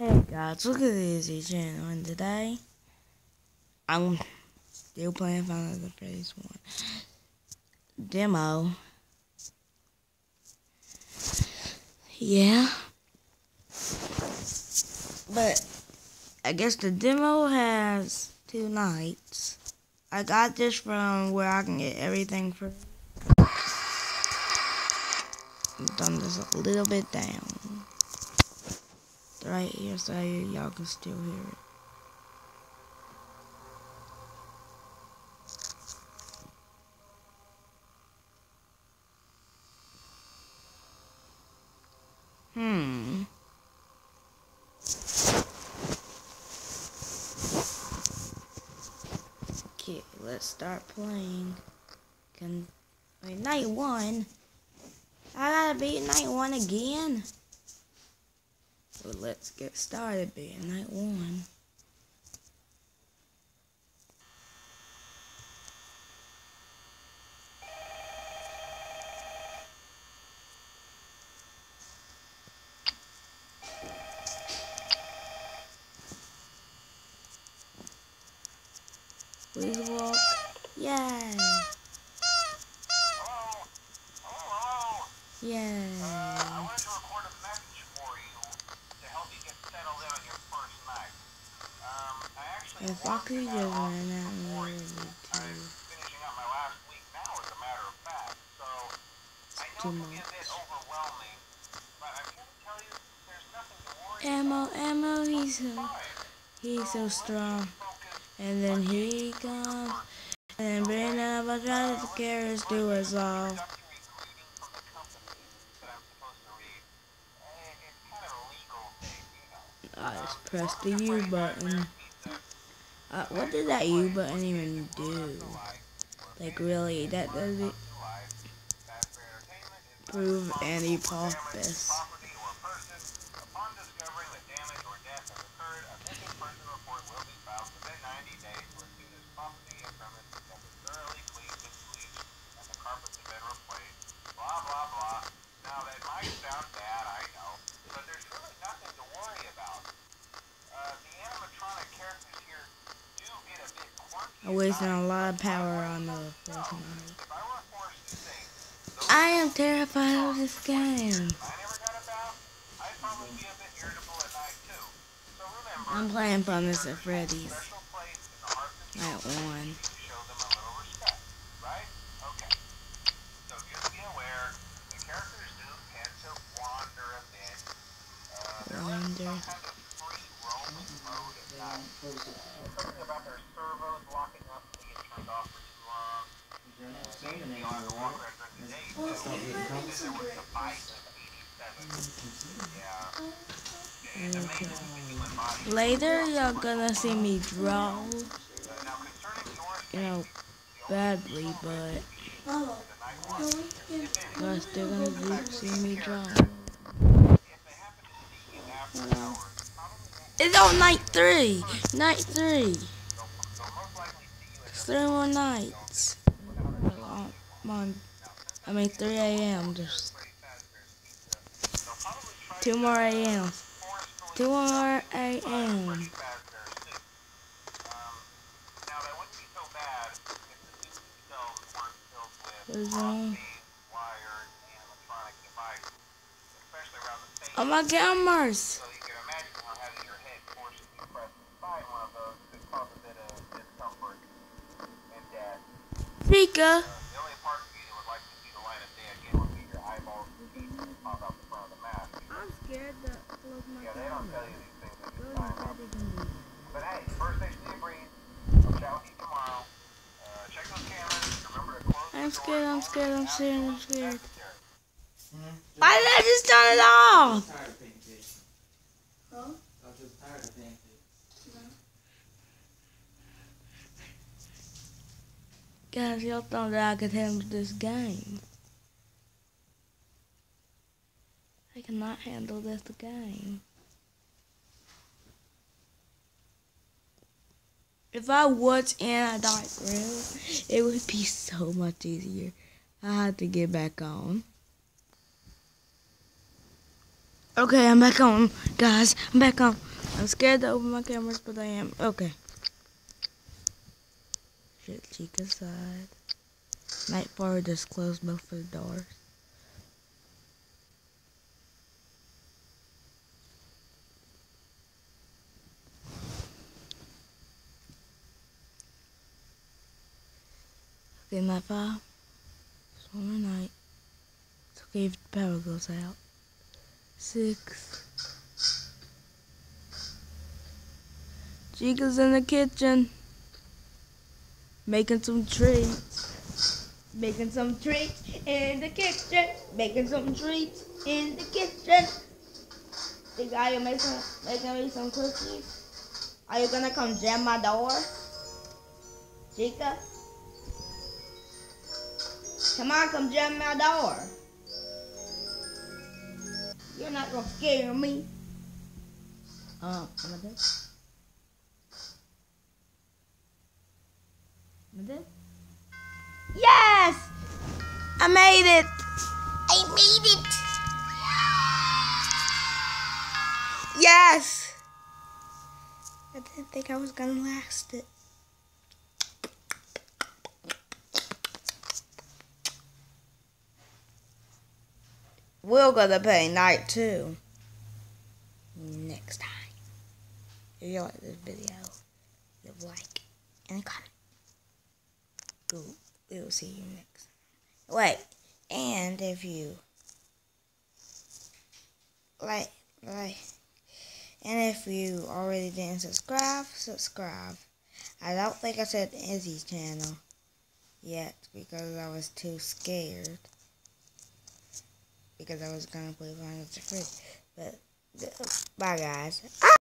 Hey guys, look at this channel and today I'm still playing Five Nights at Freddy's 1 demo. Yeah. But I guess the demo has two nights. I got this from where I can get everything for done this a little bit down right here so y'all can still hear it. Hmm. Okay, let's start playing. Can wait, night one. I gotta beat night one again. So let's get started being night one. Please walk. Yay. Yay. If I could just run out really too. Much. Ammo, ammo, he's so, he's so strong. And then he comes, and then bring up a try to us all. I just pressed the U button. Uh, what did that U button even do? Like really, that doesn't prove any purpose. Wasting a lot of power on the. I am terrified of this game. I'm playing Nights at Freddy's. Night one. Wander. Okay. Later, you're gonna see me draw, you know, badly, but you're still gonna see me draw. It's on night three. Night three. Three more nights. Come on. I mean 3 a.m. Just two more a.m. Two more a.m. Oh my gamers! Pika! I'm scared my Yeah, they don't tell you these things when you Go sign to up. bed again. But hey, first station you breathe. I'll chat with you tomorrow. Uh, check those cameras. Remember to close I'm the scared, I'm scared, I'm scared, I'm scared. Necessary. Why did I just turn it off? tired of pancakes. Huh? I'm just tired of pancakes. Guys, y'all thought that I could handle this game. I cannot handle this game. If I was in a dark room, it would be so much easier. I had to get back on. Okay, I'm back on, guys. I'm back on. I'm scared to open my cameras, but I am. Okay. Shit, Chica's side. Night forward just closed both of the doors. Five. It's one more night. Okay if the power goes out. Six. Chica's in the kitchen. Making some treats. Making some treats in the kitchen. Making some treats in the kitchen. Think are you making making me some cookies? Are you gonna come jam my door? Chica? Come on, come jam my door. You're not gonna scare me. Uh, am I dead? Am I dead? Yes! I made it! I made it! Yes! I didn't think I was gonna last it. We're gonna play night two next time. If you like this video, leave a like and a comment. We'll, see you next. Wait, and if you like, like, and if you already didn't subscribe, subscribe. I don't think I said Izzy's channel yet because I was too scared because I was gonna play Final Fantasy. But bye, guys.